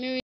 New